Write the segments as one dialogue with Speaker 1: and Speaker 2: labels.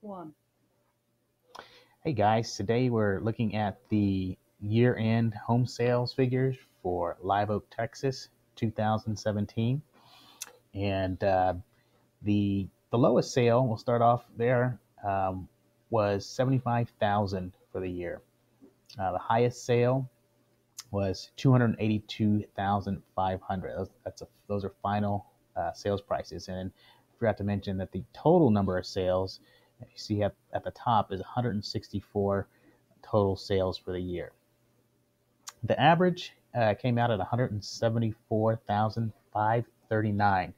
Speaker 1: one.
Speaker 2: Hey guys, today we're looking at the year end home sales figures for Live Oak, Texas 2017. And uh, the, the lowest sale, we'll start off there, um, was 75,000 for the year. Uh, the highest sale was 282,500. That's those are final uh, sales prices. And forgot to mention that the total number of sales, you see at, at the top, is 164 total sales for the year. The average uh, came out at 174,539.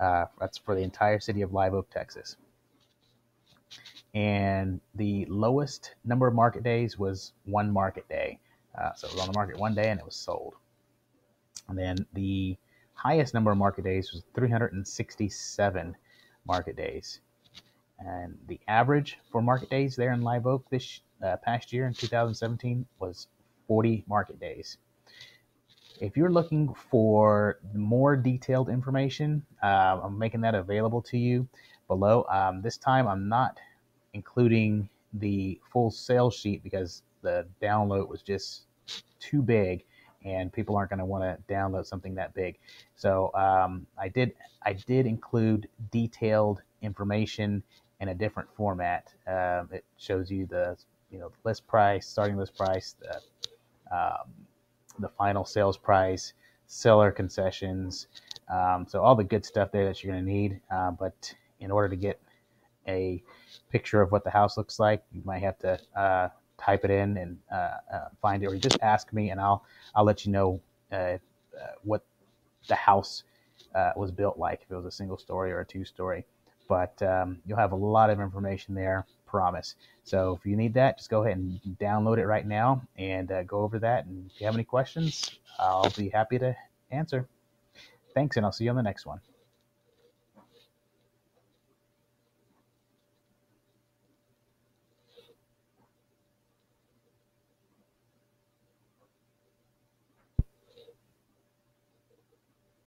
Speaker 2: Uh, that's for the entire city of Live Oak, Texas. And the lowest number of market days was one market day. Uh, so it was on the market one day and it was sold. And then the highest number of market days was 367 market days. And the average for market days there in Live Oak this uh, past year in 2017 was 40 market days. If you're looking for more detailed information, uh, I'm making that available to you below. Um, this time I'm not including the full sales sheet because the download was just too big and people aren't going to want to download something that big. So um, I did I did include detailed information in a different format. Um, it shows you the you know list price, starting list price, the um, the final sales price, seller concessions. Um, so all the good stuff there that you're going to need. Uh, but in order to get a picture of what the house looks like, you might have to uh, type it in and uh, uh, find it, or you just ask me, and I'll I'll let you know uh, uh what the house uh, was built like, if it was a single story or a two story. But um, you'll have a lot of information there, promise. So if you need that, just go ahead and download it right now and go over that. And if you have any questions, I'll be happy to answer. Thanks, and I'll see you on the next one.